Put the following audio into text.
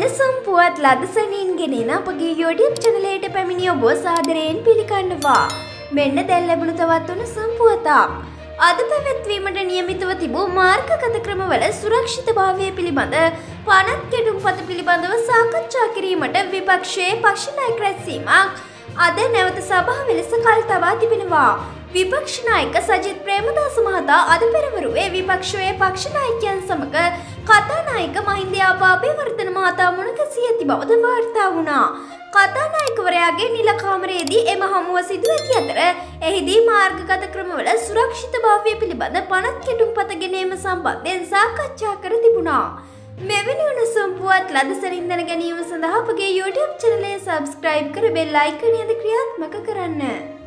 වෙනසම් පුවත් ලදසනින් ගෙනෙන අපගේ YouTube චැනලයට පැමිණි ඔබ සාදරයෙන් පිළිගන්නවා. මෙන්න දැන් ලැබුණු තවත් වන සම්පුවතක්. අද පැවැත්වීමට නියමිතව තිබූ මාර්ගගත ක්‍රමවල සුරක්ෂිතභාවය පිළිබඳ පනත් කෙටුම්පත පිළිබඳව සාකච්ඡා කිරීමට විපක්ෂයේ පක්ෂ නායක රැස්වීමක් අද නැවත සභාව ලෙස කල් තබා තිබෙනවා. විපක්ෂ නායක සජිත් ප්‍රේමදාස මහතා අද පෙරවරුවේ විපක්ෂයේ පක්ෂ නායකයන් සමග කතානායක මහින්ද ආපාබේවර්ධන මහතා මුණ ගැසී ඇති බවද වාර්තා වුණා. කතානායකවරයාගේ නිල කාමරයේදී එම හමුව සිදු ඇති අතර එහිදී මාර්ගගත ක්‍රමවල සුරක්ෂිතභාවය පිළිබඳ පනත් කෙටුම්පත ගෙනීම සම්බන්ධයෙන් සාකච්ඡා කර තිබුණා. මෙවැනි උණුසුම් පුවත් ලදසරින් දැන ගැනීම සඳහා අපගේ YouTube චැනලය සබස්ක්‍රයිබ් කර බෙල් අයිකනයද ක්‍රියාත්මක කරන්න.